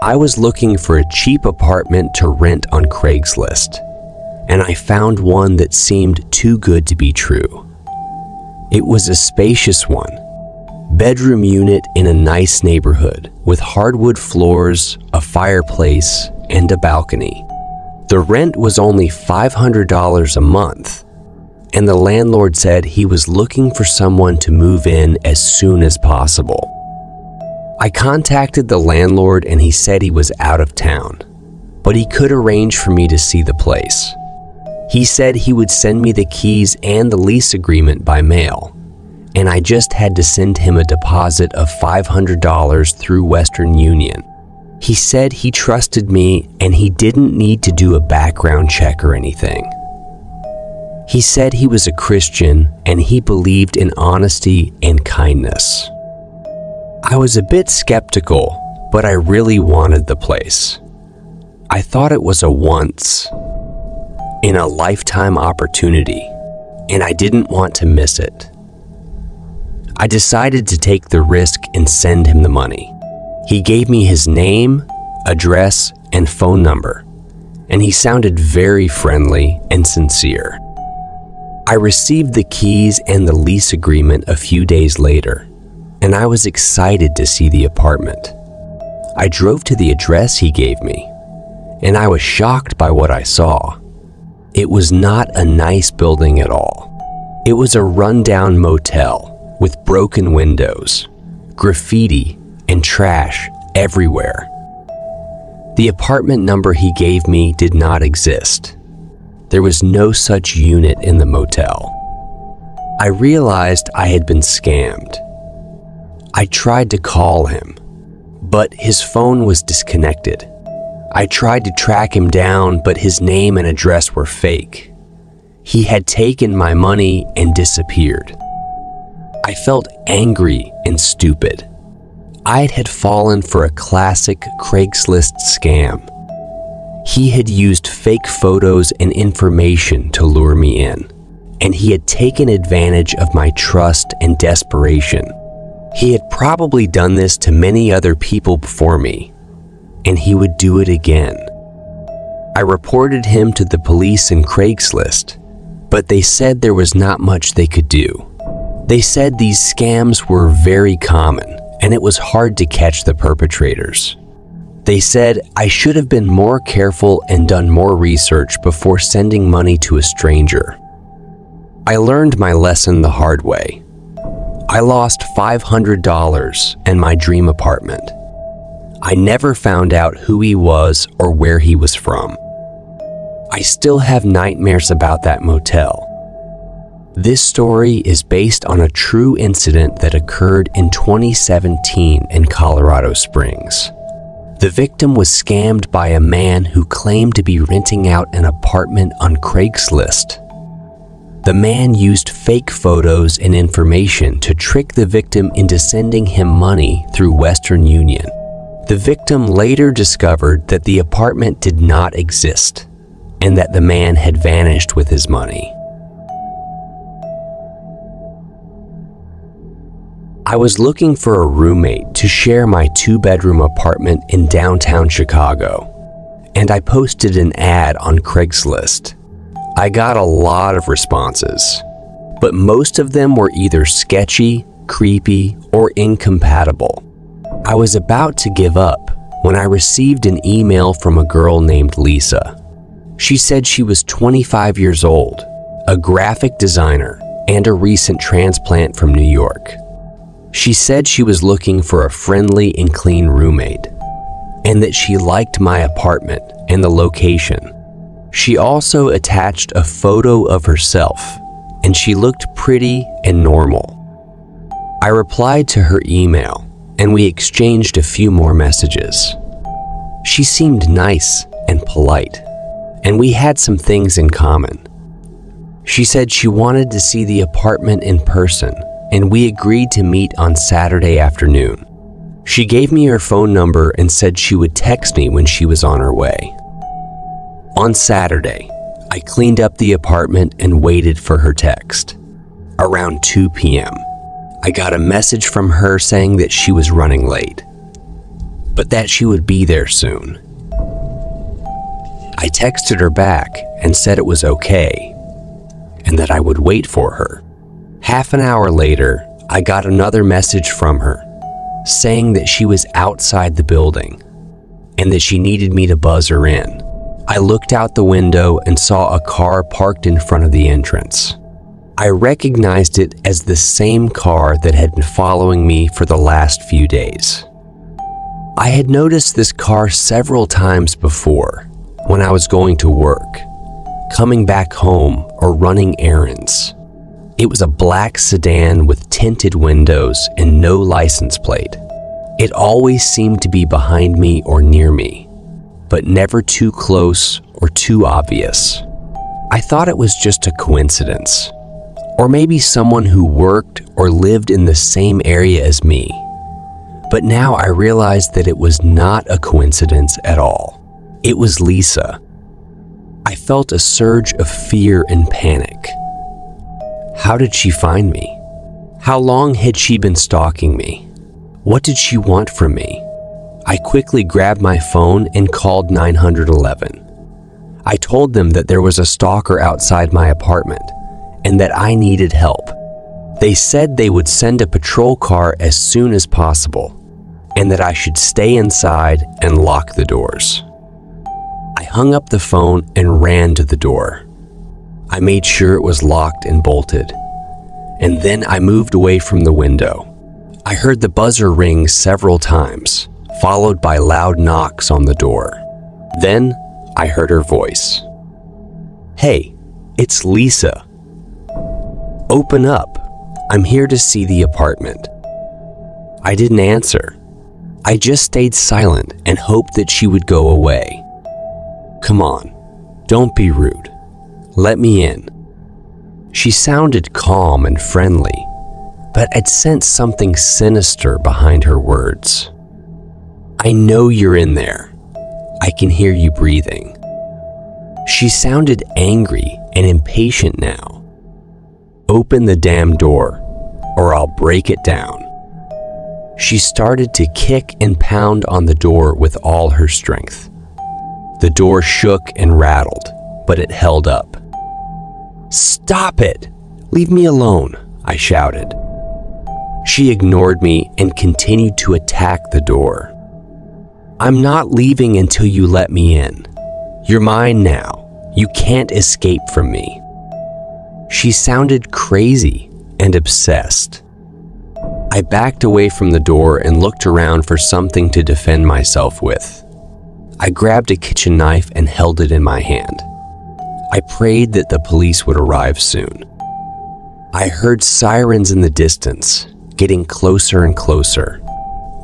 I was looking for a cheap apartment to rent on Craigslist, and I found one that seemed too good to be true. It was a spacious one, bedroom unit in a nice neighborhood with hardwood floors, a fireplace, and a balcony. The rent was only $500 a month, and the landlord said he was looking for someone to move in as soon as possible. I contacted the landlord and he said he was out of town, but he could arrange for me to see the place. He said he would send me the keys and the lease agreement by mail, and I just had to send him a deposit of $500 through Western Union. He said he trusted me and he didn't need to do a background check or anything. He said he was a Christian and he believed in honesty and kindness. I was a bit skeptical, but I really wanted the place. I thought it was a once in a lifetime opportunity, and I didn't want to miss it. I decided to take the risk and send him the money. He gave me his name, address, and phone number, and he sounded very friendly and sincere. I received the keys and the lease agreement a few days later and I was excited to see the apartment. I drove to the address he gave me, and I was shocked by what I saw. It was not a nice building at all. It was a rundown motel with broken windows, graffiti, and trash everywhere. The apartment number he gave me did not exist. There was no such unit in the motel. I realized I had been scammed I tried to call him, but his phone was disconnected. I tried to track him down, but his name and address were fake. He had taken my money and disappeared. I felt angry and stupid. I had fallen for a classic Craigslist scam. He had used fake photos and information to lure me in, and he had taken advantage of my trust and desperation. He had probably done this to many other people before me, and he would do it again. I reported him to the police and Craigslist, but they said there was not much they could do. They said these scams were very common and it was hard to catch the perpetrators. They said I should have been more careful and done more research before sending money to a stranger. I learned my lesson the hard way. I lost $500 and my dream apartment. I never found out who he was or where he was from. I still have nightmares about that motel. This story is based on a true incident that occurred in 2017 in Colorado Springs. The victim was scammed by a man who claimed to be renting out an apartment on Craigslist. The man used fake photos and information to trick the victim into sending him money through Western Union. The victim later discovered that the apartment did not exist and that the man had vanished with his money. I was looking for a roommate to share my two bedroom apartment in downtown Chicago, and I posted an ad on Craigslist. I got a lot of responses, but most of them were either sketchy, creepy, or incompatible. I was about to give up when I received an email from a girl named Lisa. She said she was 25 years old, a graphic designer, and a recent transplant from New York. She said she was looking for a friendly and clean roommate, and that she liked my apartment and the location. She also attached a photo of herself, and she looked pretty and normal. I replied to her email, and we exchanged a few more messages. She seemed nice and polite, and we had some things in common. She said she wanted to see the apartment in person, and we agreed to meet on Saturday afternoon. She gave me her phone number and said she would text me when she was on her way. On Saturday, I cleaned up the apartment and waited for her text. Around 2 p.m., I got a message from her saying that she was running late. but that she would be there soon. I texted her back and said it was okay and that I would wait for her. Half an hour later, I got another message from her saying that she was outside the building and that she needed me to buzz her in. I looked out the window and saw a car parked in front of the entrance. I recognized it as the same car that had been following me for the last few days. I had noticed this car several times before when I was going to work, coming back home, or running errands. It was a black sedan with tinted windows and no license plate. It always seemed to be behind me or near me, but never too close or too obvious. I thought it was just a coincidence or maybe someone who worked or lived in the same area as me. But now I realized that it was not a coincidence at all. It was Lisa. I felt a surge of fear and panic. How did she find me? How long had she been stalking me? What did she want from me? I quickly grabbed my phone and called 911. I told them that there was a stalker outside my apartment and that I needed help. They said they would send a patrol car as soon as possible and that I should stay inside and lock the doors. I hung up the phone and ran to the door. I made sure it was locked and bolted, and then I moved away from the window. I heard the buzzer ring several times, followed by loud knocks on the door. Then I heard her voice. Hey, it's Lisa. Open up. I'm here to see the apartment. I didn't answer. I just stayed silent and hoped that she would go away. Come on, don't be rude. Let me in. She sounded calm and friendly, but I'd sensed something sinister behind her words. I know you're in there. I can hear you breathing. She sounded angry and impatient now. Open the damn door, or I'll break it down. She started to kick and pound on the door with all her strength. The door shook and rattled, but it held up. Stop it! Leave me alone, I shouted. She ignored me and continued to attack the door. I'm not leaving until you let me in. You're mine now. You can't escape from me. She sounded crazy and obsessed. I backed away from the door and looked around for something to defend myself with. I grabbed a kitchen knife and held it in my hand. I prayed that the police would arrive soon. I heard sirens in the distance, getting closer and closer.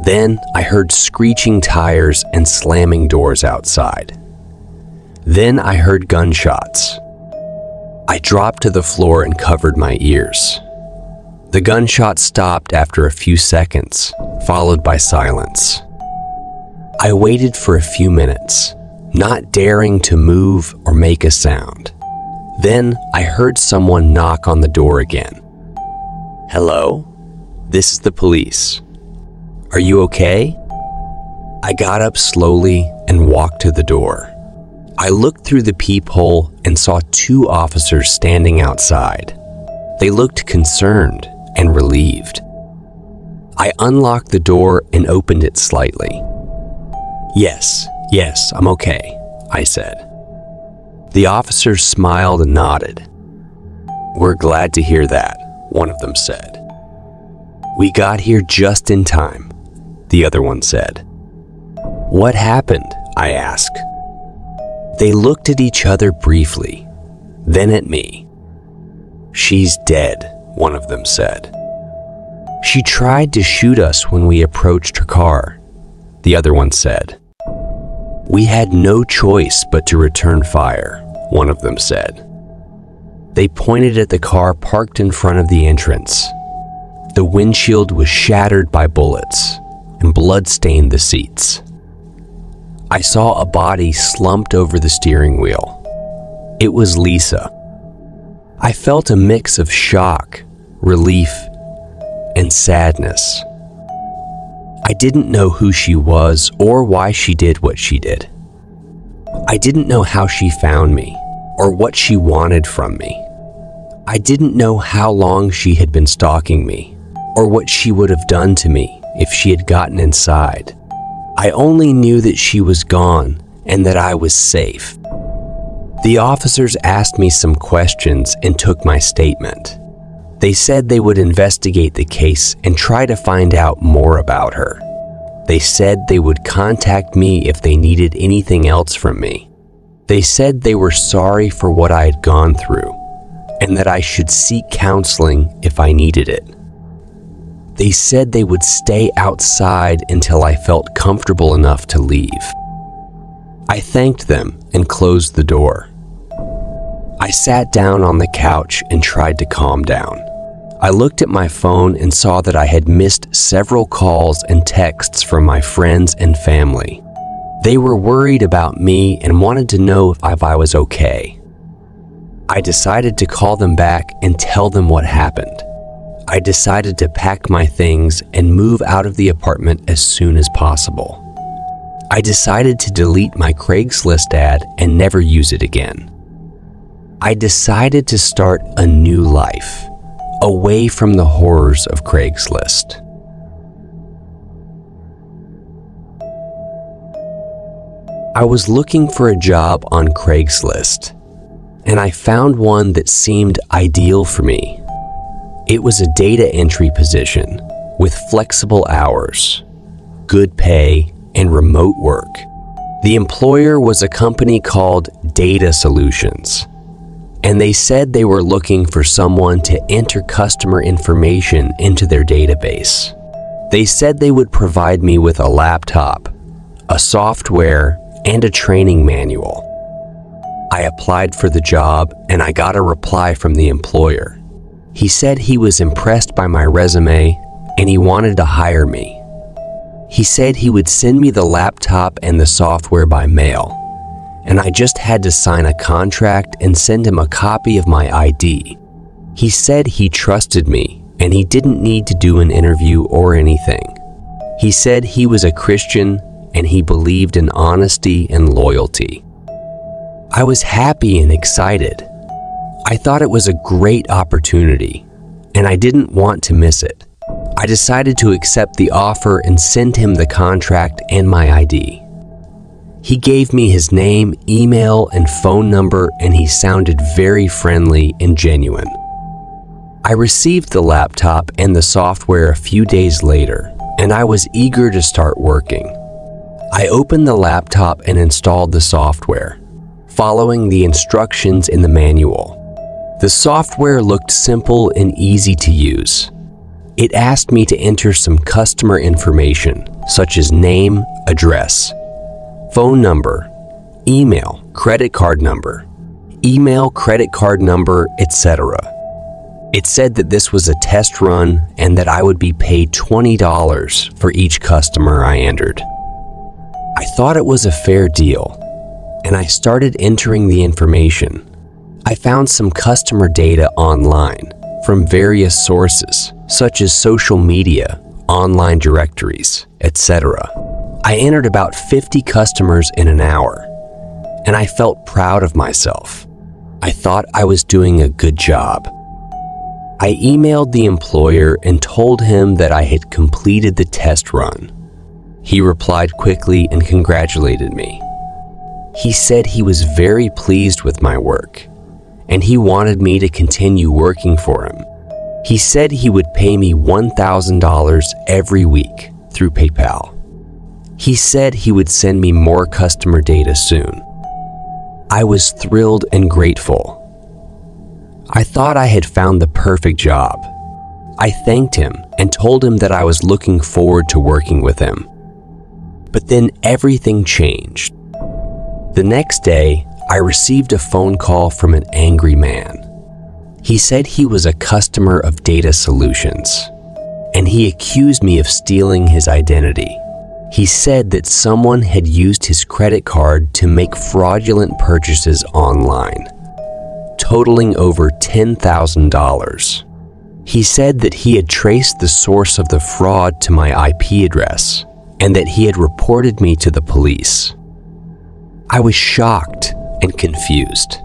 Then I heard screeching tires and slamming doors outside. Then I heard gunshots. I dropped to the floor and covered my ears. The gunshot stopped after a few seconds, followed by silence. I waited for a few minutes, not daring to move or make a sound. Then I heard someone knock on the door again. Hello? This is the police. Are you okay? I got up slowly and walked to the door. I looked through the peephole and saw two officers standing outside. They looked concerned and relieved. I unlocked the door and opened it slightly. Yes, yes, I'm okay, I said. The officers smiled and nodded. We're glad to hear that, one of them said. We got here just in time, the other one said. What happened? I asked. They looked at each other briefly, then at me. She's dead, one of them said. She tried to shoot us when we approached her car, the other one said. We had no choice but to return fire, one of them said. They pointed at the car parked in front of the entrance. The windshield was shattered by bullets, and blood stained the seats. I saw a body slumped over the steering wheel. It was Lisa. I felt a mix of shock, relief, and sadness. I didn't know who she was or why she did what she did. I didn't know how she found me or what she wanted from me. I didn't know how long she had been stalking me or what she would have done to me if she had gotten inside. I only knew that she was gone and that I was safe. The officers asked me some questions and took my statement. They said they would investigate the case and try to find out more about her. They said they would contact me if they needed anything else from me. They said they were sorry for what I had gone through and that I should seek counseling if I needed it. They said they would stay outside until I felt comfortable enough to leave. I thanked them and closed the door. I sat down on the couch and tried to calm down. I looked at my phone and saw that I had missed several calls and texts from my friends and family. They were worried about me and wanted to know if I was okay. I decided to call them back and tell them what happened. I decided to pack my things and move out of the apartment as soon as possible. I decided to delete my Craigslist ad and never use it again. I decided to start a new life, away from the horrors of Craigslist. I was looking for a job on Craigslist, and I found one that seemed ideal for me. It was a data entry position with flexible hours, good pay, and remote work. The employer was a company called Data Solutions, and they said they were looking for someone to enter customer information into their database. They said they would provide me with a laptop, a software, and a training manual. I applied for the job and I got a reply from the employer. He said he was impressed by my resume and he wanted to hire me. He said he would send me the laptop and the software by mail, and I just had to sign a contract and send him a copy of my ID. He said he trusted me and he didn't need to do an interview or anything. He said he was a Christian and he believed in honesty and loyalty. I was happy and excited. I thought it was a great opportunity, and I didn't want to miss it. I decided to accept the offer and send him the contract and my ID. He gave me his name, email, and phone number, and he sounded very friendly and genuine. I received the laptop and the software a few days later, and I was eager to start working. I opened the laptop and installed the software, following the instructions in the manual. The software looked simple and easy to use. It asked me to enter some customer information, such as name, address, phone number, email, credit card number, email, credit card number, etc. It said that this was a test run and that I would be paid $20 for each customer I entered. I thought it was a fair deal, and I started entering the information. I found some customer data online from various sources, such as social media, online directories, etc. I entered about 50 customers in an hour, and I felt proud of myself. I thought I was doing a good job. I emailed the employer and told him that I had completed the test run he replied quickly and congratulated me. He said he was very pleased with my work, and he wanted me to continue working for him. He said he would pay me $1,000 every week through PayPal. He said he would send me more customer data soon. I was thrilled and grateful. I thought I had found the perfect job. I thanked him and told him that I was looking forward to working with him. But then everything changed. The next day, I received a phone call from an angry man. He said he was a customer of Data Solutions, and he accused me of stealing his identity. He said that someone had used his credit card to make fraudulent purchases online, totaling over $10,000. He said that he had traced the source of the fraud to my IP address and that he had reported me to the police. I was shocked and confused.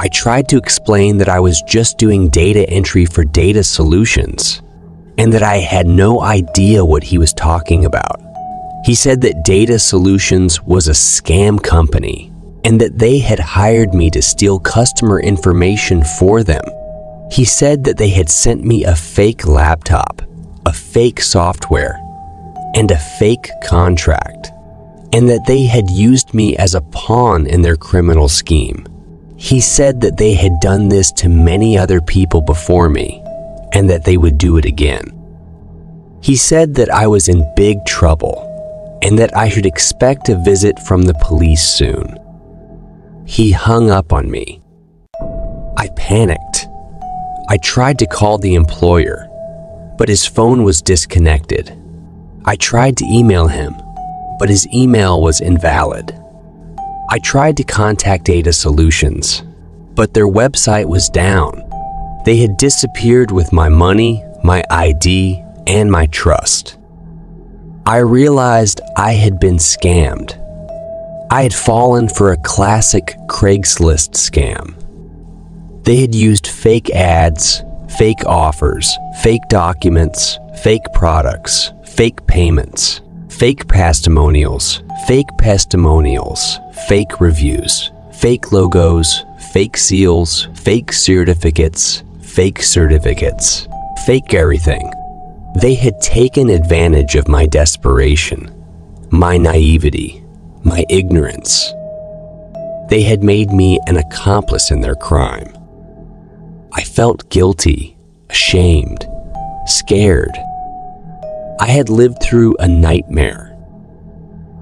I tried to explain that I was just doing data entry for data solutions and that I had no idea what he was talking about. He said that Data Solutions was a scam company and that they had hired me to steal customer information for them. He said that they had sent me a fake laptop, a fake software, and a fake contract, and that they had used me as a pawn in their criminal scheme. He said that they had done this to many other people before me and that they would do it again. He said that I was in big trouble and that I should expect a visit from the police soon. He hung up on me. I panicked. I tried to call the employer, but his phone was disconnected. I tried to email him, but his email was invalid. I tried to contact Data Solutions, but their website was down. They had disappeared with my money, my ID, and my trust. I realized I had been scammed. I had fallen for a classic Craigslist scam. They had used fake ads, fake offers, fake documents, fake products, fake payments, fake testimonials, fake testimonials, fake reviews, fake logos, fake seals, fake certificates, fake certificates, fake everything. They had taken advantage of my desperation, my naivety, my ignorance. They had made me an accomplice in their crime. I felt guilty, ashamed, scared. I had lived through a nightmare,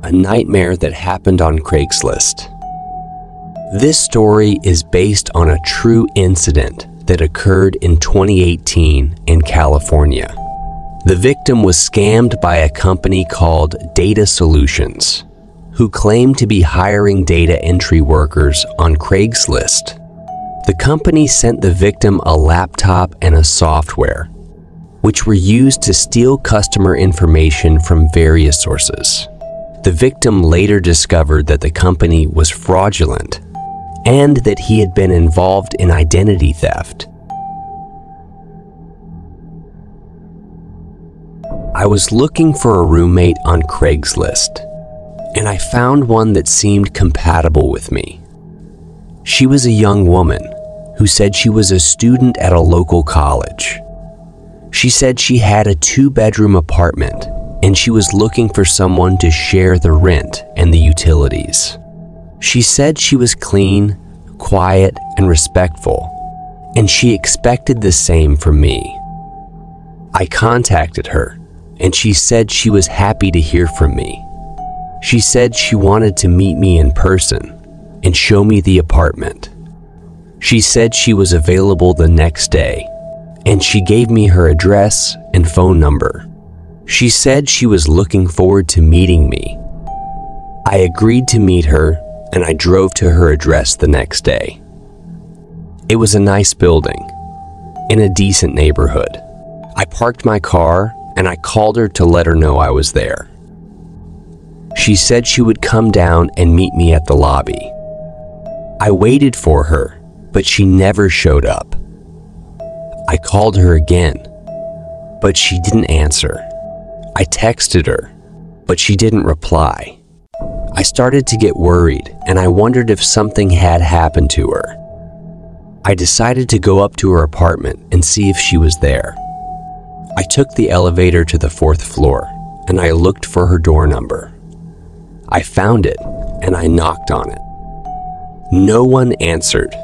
a nightmare that happened on Craigslist. This story is based on a true incident that occurred in 2018 in California. The victim was scammed by a company called Data Solutions, who claimed to be hiring data entry workers on Craigslist. The company sent the victim a laptop and a software, which were used to steal customer information from various sources. The victim later discovered that the company was fraudulent and that he had been involved in identity theft. I was looking for a roommate on Craigslist, and I found one that seemed compatible with me. She was a young woman who said she was a student at a local college. She said she had a two bedroom apartment and she was looking for someone to share the rent and the utilities. She said she was clean, quiet, and respectful, and she expected the same from me. I contacted her and she said she was happy to hear from me. She said she wanted to meet me in person and show me the apartment. She said she was available the next day, and she gave me her address and phone number. She said she was looking forward to meeting me. I agreed to meet her, and I drove to her address the next day. It was a nice building, in a decent neighborhood. I parked my car and I called her to let her know I was there. She said she would come down and meet me at the lobby. I waited for her, but she never showed up. I called her again, but she didn't answer. I texted her, but she didn't reply. I started to get worried and I wondered if something had happened to her. I decided to go up to her apartment and see if she was there. I took the elevator to the fourth floor and I looked for her door number. I found it and I knocked on it. No one answered.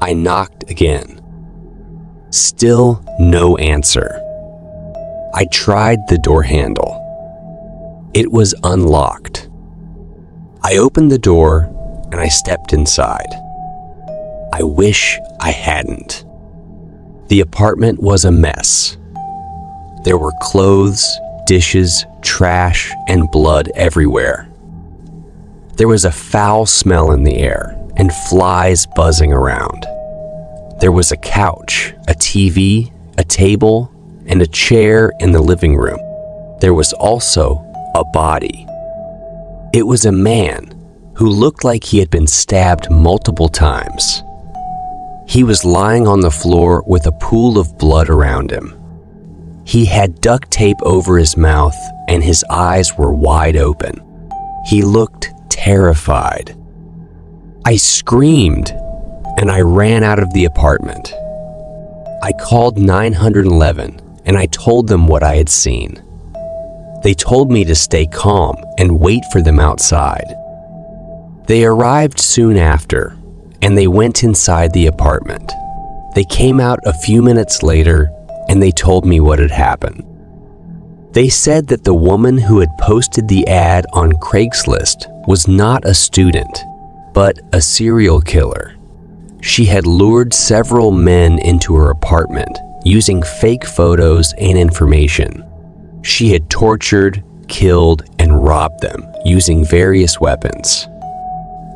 I knocked again. Still no answer. I tried the door handle. It was unlocked. I opened the door and I stepped inside. I wish I hadn't. The apartment was a mess. There were clothes, dishes, trash, and blood everywhere. There was a foul smell in the air and flies buzzing around. There was a couch, a TV, a table, and a chair in the living room. There was also a body. It was a man who looked like he had been stabbed multiple times. He was lying on the floor with a pool of blood around him. He had duct tape over his mouth and his eyes were wide open. He looked terrified. I screamed and I ran out of the apartment. I called 911 and I told them what I had seen. They told me to stay calm and wait for them outside. They arrived soon after and they went inside the apartment. They came out a few minutes later and they told me what had happened. They said that the woman who had posted the ad on Craigslist was not a student, but a serial killer. She had lured several men into her apartment using fake photos and information. She had tortured, killed, and robbed them using various weapons.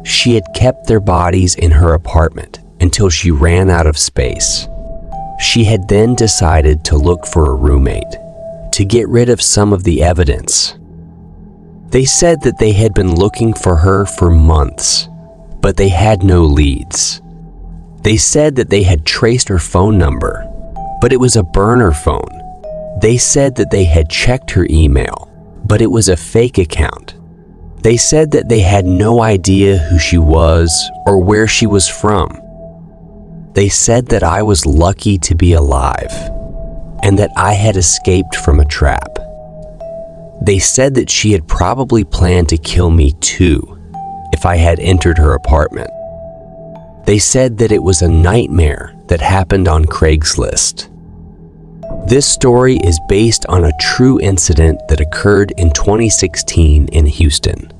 She had kept their bodies in her apartment until she ran out of space. She had then decided to look for a roommate to get rid of some of the evidence. They said that they had been looking for her for months, but they had no leads. They said that they had traced her phone number, but it was a burner phone. They said that they had checked her email, but it was a fake account. They said that they had no idea who she was or where she was from. They said that I was lucky to be alive and that I had escaped from a trap. They said that she had probably planned to kill me too if I had entered her apartment. They said that it was a nightmare that happened on Craigslist. This story is based on a true incident that occurred in 2016 in Houston.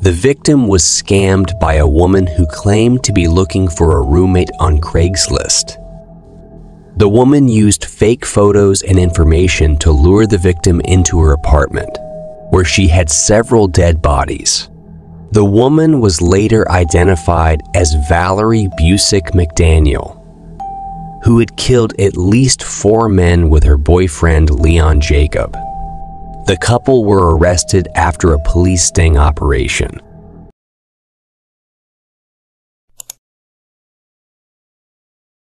The victim was scammed by a woman who claimed to be looking for a roommate on Craigslist. The woman used fake photos and information to lure the victim into her apartment, where she had several dead bodies. The woman was later identified as Valerie Busick McDaniel, who had killed at least four men with her boyfriend Leon Jacob. The couple were arrested after a police sting operation.